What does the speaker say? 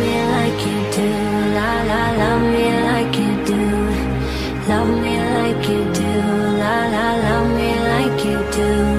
me like you do, la la, love me like you do, love me like you do, la la, love me like you do.